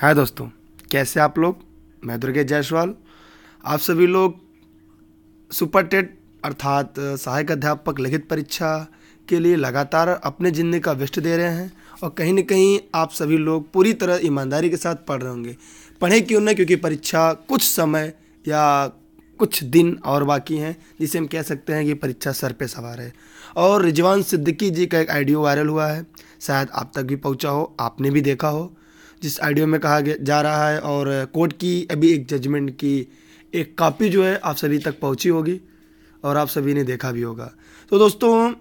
हाय दोस्तों, कैसे आप लोग? मैं दुर्गेश जायसवाल। आप सभी लोग सुपर टेट अर्थात सहायक अध्यापक लिखित परीक्षा के लिए लगातार अपने ज़िंदगी का व्यस्त दे रहे हैं और कहीं ना कहीं आप सभी लोग पूरी तरह ईमानदारी के साथ पढ़ रहे होंगे। पढ़ें क्यों ना, क्योंकि परीक्षा कुछ समय या कुछ दिन और बाकी हैं, जिसे हम कह सकते हैं कि परीक्षा सर पे सवार है। और रिजवान सिद्दीकी जी का एक आइडियो वायरल हुआ है। शायद आप तक भी पहुँचा हो, आपने भी देखा हो। जिस आइडियो में कहा जा रहा है और कोर्ट की अभी एक जजमेंट की एक कॉपी जो है आप सभी तक पहुँची होगी और आप सभी ने देखा भी होगा। तो दोस्तों,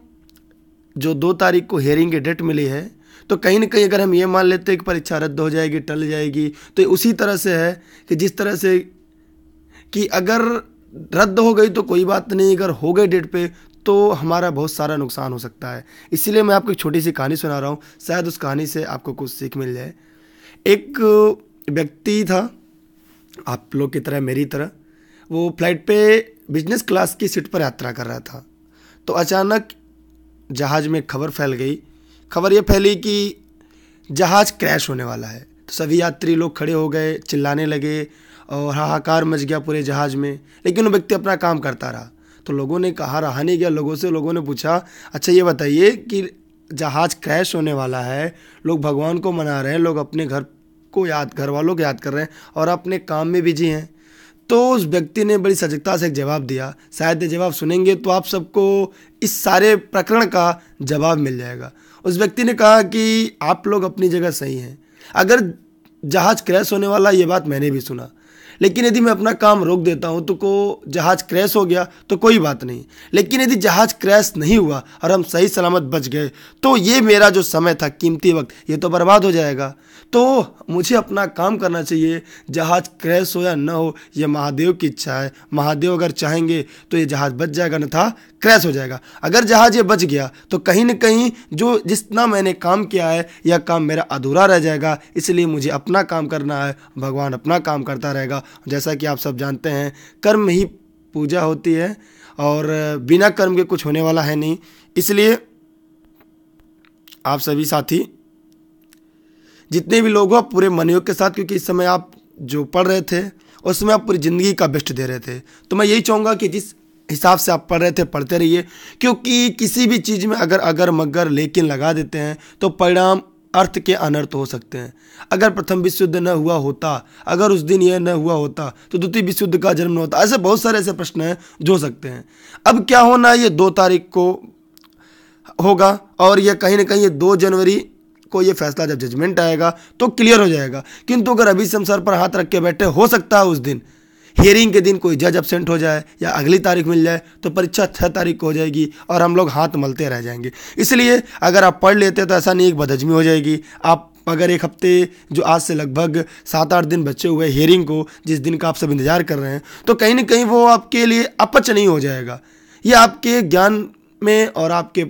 जो दो तारीख को हेयरिंग की डेट मिली है तो कहीं ना कहीं अगर हम ये मान लेते हैं कि परीक्षा रद्द हो जाएगी, टल जाएगी तो उसी तरह से है कि जिस तरह से कि अगर रद्द हो गई तो कोई बात नहीं, अगर हो गई डेट पे तो हमारा बहुत सारा नुकसान हो सकता है। इसीलिए मैं आपको एक छोटी सी कहानी सुना रहा हूँ। शायद उस कहानी से आपको कुछ सीख मिल जाए। एक व्यक्ति था, आप लोग की तरह, मेरी तरह, वो फ़्लाइट पे बिज़नेस क्लास की सीट पर यात्रा कर रहा था। तो अचानक जहाज़ में खबर फैल गई। खबर ये फैली कि जहाज़ क्रैश होने वाला है। तो सभी यात्री लोग खड़े हो गए, चिल्लाने लगे और हाहाकार मच गया पूरे जहाज़ में। लेकिन वो व्यक्ति अपना काम करता रहा। तो लोगों ने कहा, रहा नहीं गया। लोगों से लोगों ने पूछा अच्छा ये बताइए कि जहाज़ क्रैश होने वाला है, लोग भगवान को मना रहे हैं, लोग अपने घर को याद घर वालों को याद कर रहे हैं और अपने काम में बिज़ी हैं। तो उस व्यक्ति ने बड़ी सजगता से एक जवाब दिया, शायद ये जवाब सुनेंगे तो आप सबको इस सारे प्रकरण का जवाब मिल जाएगा। उस व्यक्ति ने कहा कि, आप लोग अपनी जगह सही हैं। अगर जहाज़ क्रैश होने वाला ये बात मैंने भी सुना लेकिन यदि मैं अपना काम रोक देता हूँ तो को जहाज़ क्रैश हो गया तो कोई बात नहीं। लेकिन यदि जहाज़ क्रैश नहीं हुआ और हम सही सलामत बच गए तो ये मेरा जो समय था, कीमती वक्त, ये तो बर्बाद हो जाएगा। तो मुझे अपना काम करना चाहिए। जहाज़ क्रैश हो या न हो, ये महादेव की इच्छा है। महादेव अगर चाहेंगे तो ये जहाज़ बच जाएगा न था क्रैश हो जाएगा। अगर जहाज़ ये बच गया तो कहीं ना कहीं जो जितना मैंने काम किया है, यह काम मेरा अधूरा रह जाएगा। इसलिए मुझे अपना काम करना है, भगवान अपना काम करता रहेगा। जैसा कि आप सब जानते हैं, कर्म ही पूजा होती है, और बिना कर्म के कुछ होने वाला है नहीं। इसलिए आप सभी साथी जितने भी लोग हो, आप पूरे मनयोग के साथ, क्योंकि इस समय आप जो पढ़ रहे थे, उस समय आप पूरी ज़िंदगी का बेस्ट दे रहे थे। तो मैं यही चाहूँगा कि जिस हिसाब से आप पढ़ रहे थे, पढ़ते रहिए, क्योंकि किसी भी चीज़ में अगर अगर मगर लेकिन लगा देते हैं तो परिणाम अर्थ के अनर्थ हो सकते हैं। अगर प्रथम विश्व युद्ध न हुआ होता, अगर उस दिन यह न हुआ होता तो द्वितीय विश्व युद्ध का जन्म न होता। ऐसे बहुत सारे ऐसे प्रश्न हैं जो हो सकते हैं। अब क्या होना, ये दो तारीख को होगा, और यह कहीं ना कहीं ये दो जनवरी को ये फैसला जब जजमेंट आएगा तो क्लियर हो जाएगा। किंतु अगर अभी से हम सर पर हाथ रख के बैठे, हो सकता है उस दिन हियरिंग के दिन कोई जज एबसेंट हो जाए या अगली तारीख मिल जाए तो परीक्षा छः तारीख को हो जाएगी और हम लोग हाथ मलते रह जाएँगे। इसलिए अगर आप पढ़ लेते तो ऐसा नहीं एक बदहजमी हो जाएगी। आप अगर एक हफ़्ते जो आज से लगभग सात आठ दिन बचे हुए हियरिंग को, जिस दिन का आप सब इंतज़ार कर रहे हैं तो कहीं ना कहीं वो आपके लिए अपच नहीं हो जाएगा। ये आपके ज्ञान में और आपके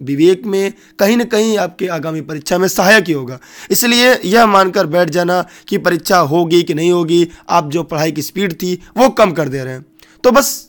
विवेक में कहीं ना कहीं आपके आगामी परीक्षा में सहायक ही होगा। इसलिए यह मानकर बैठ जाना कि परीक्षा होगी कि नहीं होगी, आप जो पढ़ाई की स्पीड थी वो कम कर दे रहे हैं। तो बस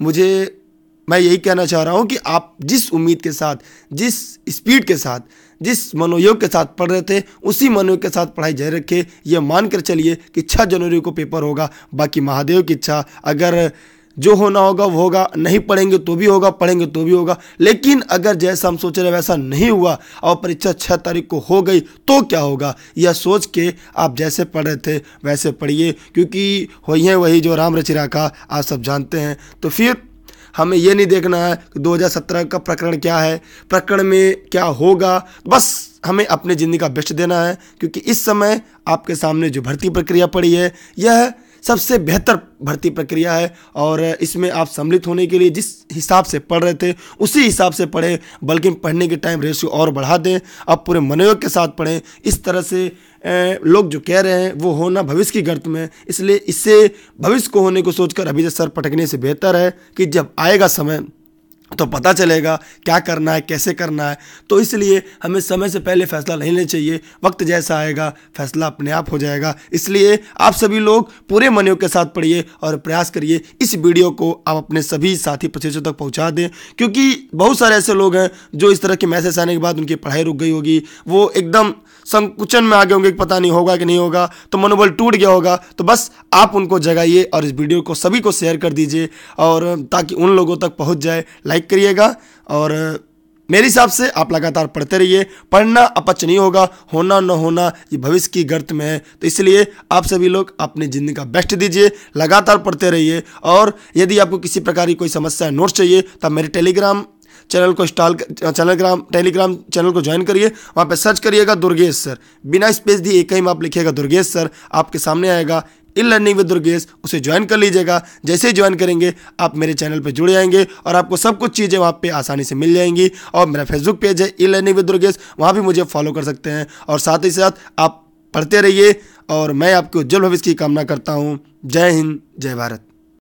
मुझे, मैं यही कहना चाह रहा हूँ कि आप जिस उम्मीद के साथ, जिस स्पीड के साथ, जिस मनोयोग के साथ पढ़ रहे थे, उसी मनोयोग के साथ पढ़ाई जारी रखे। यह मान कर चलिए कि छः जनवरी को पेपर होगा, बाकी महादेव की इच्छा। अगर जो होना होगा वो होगा, नहीं पढ़ेंगे तो भी होगा, पढ़ेंगे तो भी होगा। लेकिन अगर जैसा हम सोच रहे वैसा नहीं हुआ, और परीक्षा छः तारीख को हो गई तो क्या होगा? यह सोच के आप जैसे पढ़ रहे थे, वैसे पढ़िए, क्योंकि वही है, वही जो राम रचिरा का आप सब जानते हैं। तो फिर हमें ये नहीं देखना है कि 2017 का प्रकरण क्या है, प्रकरण में क्या होगा। बस हमें अपने ज़िंदगी का बेस्ट देना है, क्योंकि इस समय आपके सामने जो भर्ती प्रक्रिया पड़ी है, यह सबसे बेहतर भर्ती प्रक्रिया है और इसमें आप सम्मिलित होने के लिए जिस हिसाब से पढ़ रहे थे, उसी हिसाब से पढ़ें, बल्कि पढ़ने के टाइम रेशियो और बढ़ा दें। आप पूरे मनोयोग के साथ पढ़ें। इस तरह से लोग जो कह रहे हैं, वो होना भविष्य की गर्त में इसलिए इससे भविष्य को होने को सोचकर अभी सर पटकने से बेहतर है कि जब आएगा समय तो पता चलेगा क्या करना है, कैसे करना है। तो इसलिए हमें समय से पहले फैसला नहीं लेना चाहिए। वक्त जैसा आएगा, फैसला अपने आप हो जाएगा। इसलिए आप सभी लोग पूरे मनोयोग के साथ पढ़िए और प्रयास करिए, इस वीडियो को आप अपने सभी साथी प्रतिशतों तक पहुँचा दें। क्योंकि बहुत सारे ऐसे लोग हैं जो इस तरह के मैसेज आने के बाद उनकी पढ़ाई रुक गई होगी। वो एकदम संकुचन में आगे होंगे पता नहीं होगा कि नहीं होगा तो मनोबल टूट गया होगा। तो बस आप उनको जगाइए और इस वीडियो को सभी को शेयर कर दीजिए और ताकि उन लोगों तक पहुँच जाए। लाइक करिएगा और मेरे हिसाब से आप लगातार पढ़ते रहिए। पढ़ना अपच नहीं होगा, होना न होना ये भविष्य की गर्त में है। तो इसलिए आप सभी लोग अपनी ज़िंदगी का बेस्ट दीजिए, लगातार पढ़ते रहिए और यदि आपको किसी प्रकार की कोई समस्या नोट्स चाहिए तो मेरे टेलीग्राम चैनल को इंस्टॉल चैनल टेलीग्राम चैनल को ज्वाइन करिए। वहाँ पर सर्च करिएगा दुर्गेश सर। बिना स्पेस दिए एक ही में आप लिखिएगा दुर्गेश सर, आपके सामने आएगा। इन लर्निंग विद दुर्गेश, उसे ज्वाइन कर लीजिएगा। जैसे ही ज्वाइन करेंगे, आप मेरे चैनल पर जुड़ जाएँगे और आपको सब कुछ चीज़ें वहाँ पर आसानी से मिल जाएँगी। और मेरा फेसबुक पेज है इन लर्निंग विद दुर्गेश, वहाँ भी मुझे फॉलो कर सकते हैं। और साथ ही साथ आप पढ़ते रहिए और मैं आपके उज्जवल भविष्य की कामना करता हूँ। जय हिंद, जय भारत।